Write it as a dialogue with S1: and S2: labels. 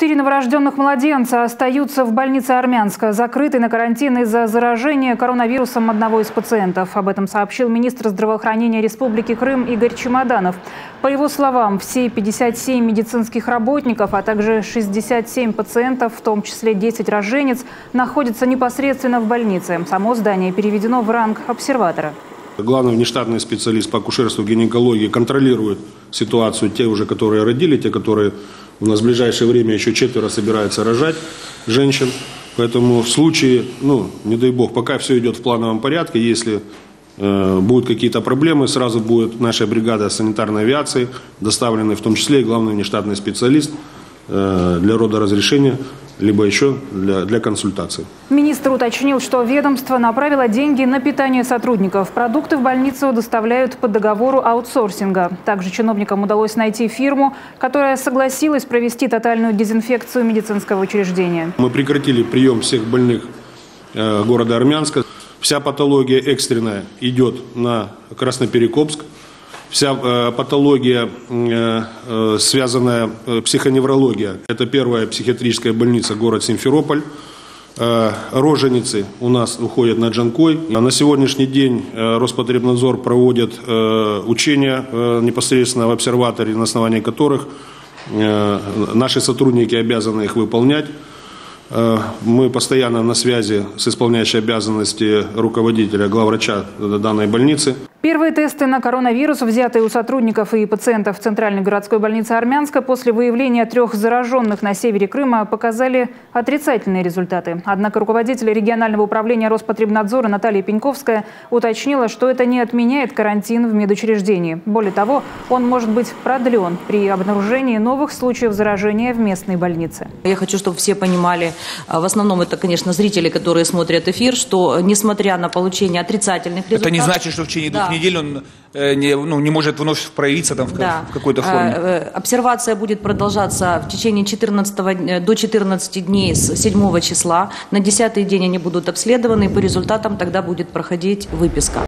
S1: Четыре новорожденных младенца остаются в больнице Армянска, закрыты на карантин из-за заражения коронавирусом одного из пациентов. Об этом сообщил министр здравоохранения Республики Крым Игорь Чемоданов. По его словам, все 57 медицинских работников, а также 67 пациентов, в том числе 10 роженец, находятся непосредственно в больнице. Само здание переведено в ранг обсерватора.
S2: Главный внештатный специалист по акушерству гинекологии контролирует ситуацию, те уже, которые родили, те, которые у нас в ближайшее время еще четверо собираются рожать женщин. Поэтому в случае, ну, не дай бог, пока все идет в плановом порядке, если э, будут какие-то проблемы, сразу будет наша бригада санитарной авиации, доставленный в том числе и главный внештатный специалист э, для рода разрешения либо еще для, для консультации.
S1: Министр уточнил, что ведомство направило деньги на питание сотрудников. Продукты в больницу доставляют по договору аутсорсинга. Также чиновникам удалось найти фирму, которая согласилась провести тотальную дезинфекцию медицинского учреждения.
S2: Мы прекратили прием всех больных э, города Армянска. Вся патология экстренная идет на Красноперекопск. Вся э, патология, э, э, связанная э, психоневрология, это первая психиатрическая больница, город Симферополь. Э, роженицы у нас уходят на Джанкой. А на сегодняшний день э, Роспотребнадзор проводит учения непосредственно в обсерваторе, на основании которых наши сотрудники обязаны их выполнять. Мы постоянно на связи с исполняющей обязанности руководителя, главврача данной больницы.
S1: Первые тесты на коронавирус, взятые у сотрудников и пациентов Центральной городской больницы Армянска после выявления трех зараженных на севере Крыма показали отрицательные результаты. Однако руководитель регионального управления Роспотребнадзора Наталья Пеньковская уточнила, что это не отменяет карантин в медучреждении. Более того, он может быть продлен при обнаружении новых случаев заражения в местной больнице.
S3: Я хочу, чтобы все понимали, а, в основном это, конечно, зрители, которые смотрят эфир, что несмотря на получение отрицательных результатов...
S4: Это не значит, что в течение двух
S3: Да.
S4: Недель он э, не, ну, не может вновь проявиться там в,
S3: Да.
S4: в какой-то форме.
S3: Э, э, Обсервация будет продолжаться в течение 14 дня- до 14 дней с 7 числа. На 10 день они будут обследованы, и по результатам тогда будет проходить выписка.